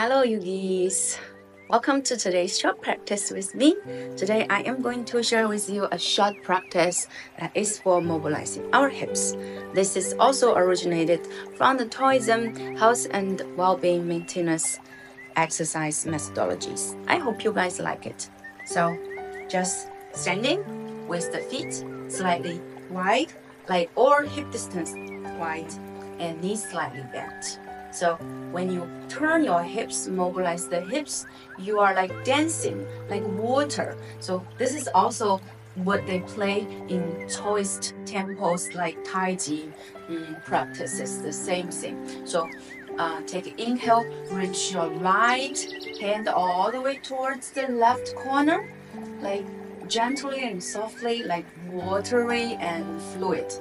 Hello, Yogis. Welcome to today's short practice with me. Today, I am going to share with you a short practice that is for mobilizing our hips. This is also originated from the Taoism health and well-being maintenance exercise methodologies. I hope you guys like it. So, just standing with the feet slightly wide, like or hip distance wide, and knees slightly bent. So when you turn your hips, mobilize the hips, you are like dancing, like water. So this is also what they play in Taoist temples like Tai Chi um, practices, the same thing. So uh, take inhale, reach your right hand all the way towards the left corner, like gently and softly, like watery and fluid.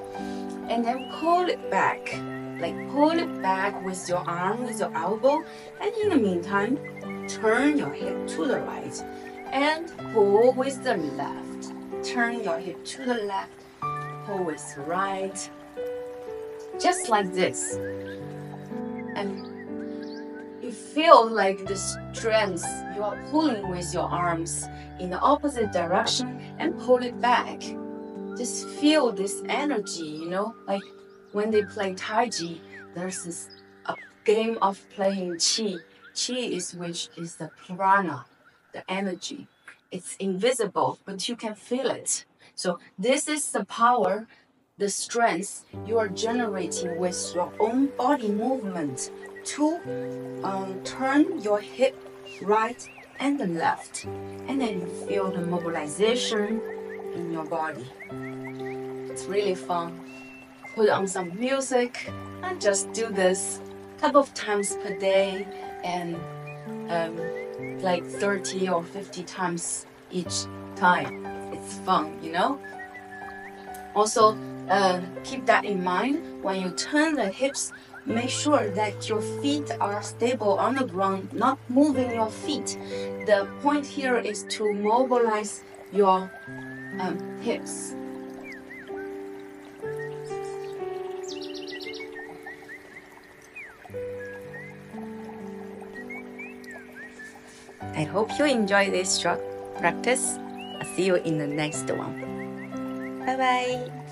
And then pull it back like pull it back with your arm, with your elbow, and in the meantime, turn your hip to the right and pull with the left. Turn your hip to the left, pull with the right. Just like this. And you feel like the strength you are pulling with your arms in the opposite direction and pull it back. Just feel this energy, you know, like when they play Tai Chi, there's this a game of playing Qi. Qi is which is the prana, the energy. It's invisible, but you can feel it. So this is the power, the strength you are generating with your own body movement to um, turn your hip right and the left. And then you feel the mobilization in your body. It's really fun put on some music and just do this a couple of times per day and um, like 30 or 50 times each time. It's fun, you know? Also, uh, keep that in mind when you turn the hips. Make sure that your feet are stable on the ground, not moving your feet. The point here is to mobilize your um, hips. I hope you enjoy this short practice. I'll see you in the next one. Bye bye.